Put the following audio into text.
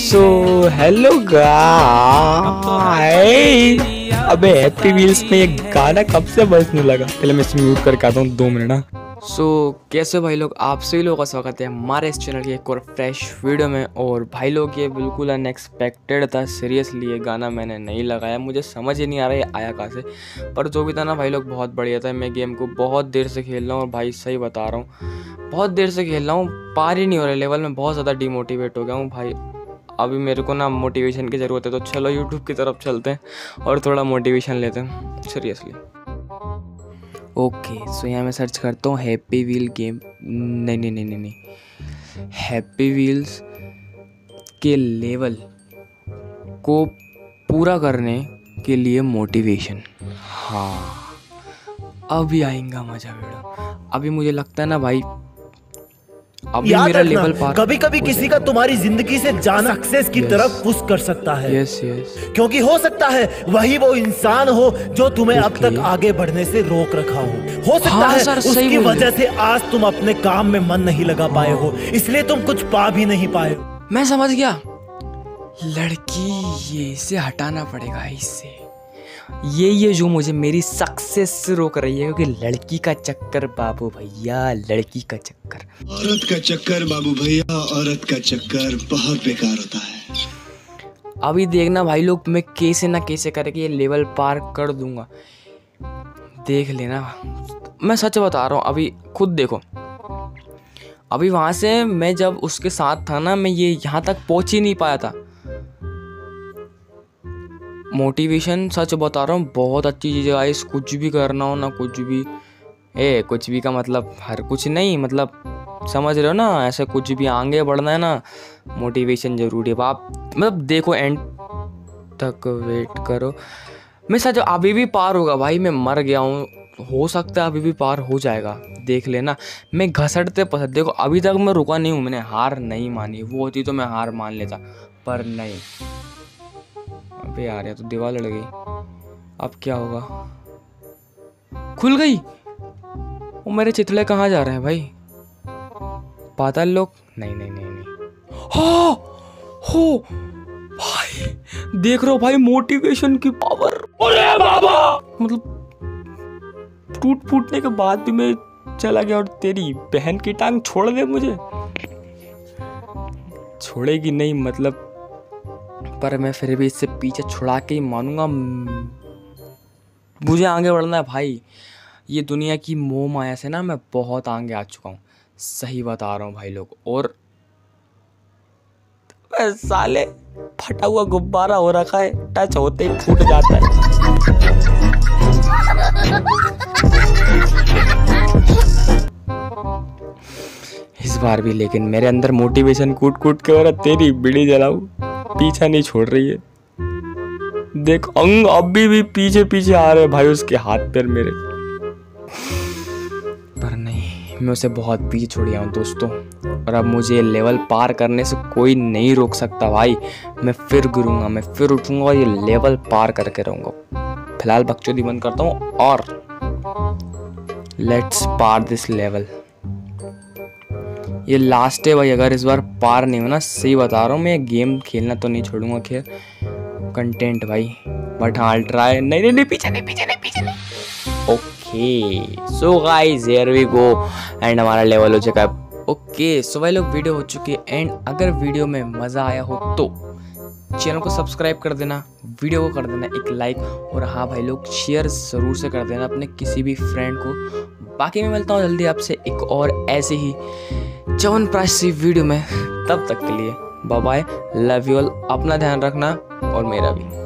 सो hello अबे happy wheels में ये गाना कब से बजने लगा? पहले मैं इसे म्यूट करके आता हूँ दो मिनट ना सो so, कैसे भाई लोग? आप सभी लोगों का स्वागत है हमारे इस चैनल के एक और फ्रेश वीडियो में। और भाई लोग ये बिल्कुल अनएक्सपेक्टेड था। सीरियसली ये गाना मैंने नहीं लगाया। मुझे समझ ही नहीं आ रहा ये आया कहाँ से। पर जो भी था ना भाई लोग बहुत बढ़िया था। मैं गेम को बहुत देर से खेल रहा हूँ और भाई सही बता रहा हूँ। बहुत देर से खेल रहा हूँ, पार ही नहीं हो रहा लेवल में बहुत ज़्यादा डिमोटिवेट हो गया हूँ भाई। अभी मेरे को ना मोटिवेशन की ज़रूरत है तो चलो यूट्यूब की तरफ़ चलते हैं और थोड़ा मोटिवेशन लेते हैं। सीरियसली ओके सो यहाँ मैं सर्च करता हूँ हैप्पी व्हील गेम नहीं नहीं नहीं नहीं नहीं। हैप्पी व्हील्स के लेवल को पूरा करने के लिए मोटिवेशन हाँ। अभी आएगा मज़ा वीडियो अभी मुझे लगता है ना भाई अभी याद मेरा लेवल पार कभी कभी किसी का तुम्हारी ज़िंदगी से जाना सक्सेस की Yes. तरफ़ पुश कर सकता है। यस यस क्योंकि हो सकता है वही वो इंसान हो जो तुम्हें अब तक आगे बढ़ने से रोक रखा हो। हो सकता हाँ, है उसकी वजह से आज तुम अपने काम में मन नहीं लगा पाए हो इसलिए तुम कुछ पा भी नहीं पाए। मैं समझ गया। लड़की ये इसे हटाना पड़ेगा इससे ये ये जो मुझे मेरी सक्सेस से रोक रही है क्योंकि लड़की का चक्कर बाबू भैया लड़की का चक्कर। औरत का चक्कर बाबू भैया औरत का चक्कर बहुत बेकार होता है। अभी देखना भाई लोग मैं कैसे ना कैसे करके ये लेवल पार कर दूँगा। देख लेना। मैं सच बता रहा हूँ अभी खुद देखो। अभी वहाँ से मैं जब उसके साथ था ना मैं ये यहाँ तक पहुँच ही नहीं पाया था। मोटिवेशन सच बता रहा हूँ, बहुत अच्छी चीज़ है कुछ भी करना हो ना कुछ भी। ए, कुछ भी का मतलब हर कुछ नहीं मतलब समझ रहे हो ना, ऐसे कुछ भी आगे बढ़ना है ना मोटिवेशन ज़रूरी है। आप मतलब देखो एंड तक वेट करो। मैं सच, अभी भी पार होगा भाई, मैं मर गया हूँ, हो सकता है अभी भी पार हो जाएगा, देख लेना। मैं घसटते पसंद, देखो अभी तक मैं रुका नहीं हूँ, मैंने हार नहीं मानी, वो होती तो मैं हार मान लेता, पर नहीं। अबे यार ये तो दीवार लड़ गई। अब क्या होगा? खुल गई? वो मेरे चितले कहाँ जा रहे हैं भाई? पाताल लोग? नहीं नहीं नहीं नहीं। हो! हो! भाई, देख रहे हो भाई मोटिवेशन की पावर अरे बाबा! मतलब टूट फूटने के बाद भी मैं चला गया और तेरी बहन की टांग छोड़ दे मुझे। छोड़ेगी नहीं मतलब पर मैं फिर भी इससे पीछे छुड़ा के ही मानूँगा। मुझे आगे बढ़ना है भाई। ये दुनिया की मोह माया से ना मैं बहुत आगे आ चुका हूँ। सही बता रहा हूँ भाई लोग। और साले फटा हुआ गुब्बारा हो रखा है। टच होते ही फूट जाता है। इस बार भी लेकिन मेरे अंदर मोटिवेशन कूट कूट के और तेरी बीड़ी जलाऊ। पीछा नहीं छोड़ रही है। देख, अंग अभी भी पीछे पीछे आ रहे भाई उसके हाथ पैर मेरे। पर नहीं, मैं उसे बहुत पीछे छोड़ गया दोस्तों। और अब मुझे ये लेवल पार करने से कोई नहीं रोक सकता भाई। मैं फिर गिरूँगा, मैं फिर उठूँगा और ये लेवल पार करके रहूँगा। फ़िलहाल बकचोदी बंद करता हूँ और लेट्स पार दिस लेवल ये लास्ट है भाई, अगर इस बार पार नहीं होना, सही बता रहा हूँ मैं गेम खेलना तो नहीं छोड़ूँगा, खैर। कंटेंट भाई बट हाँ ट्राई नहीं नहीं नहीं, पीछे नहीं पीछे नहीं पीछे नहीं। Okay so guys here we go and हमारा लेवल हो चुका है। ओके सो भाई लोग वीडियो हो चुकी है। एंड अगर वीडियो में मज़ा आया हो तो चैनल को सब्सक्राइब कर देना वीडियो को कर देना, एक लाइक और हाँ भाई लोग शेयर ज़रूर से कर देना अपने किसी भी फ्रेंड को। बाकी मैं मिलता हूँ जल्दी आपसे एक और ऐसे ही चवन प्राइस सी वीडियो में। तब तक के लिए bye bye love you all अपना ध्यान रखना और मेरा भी।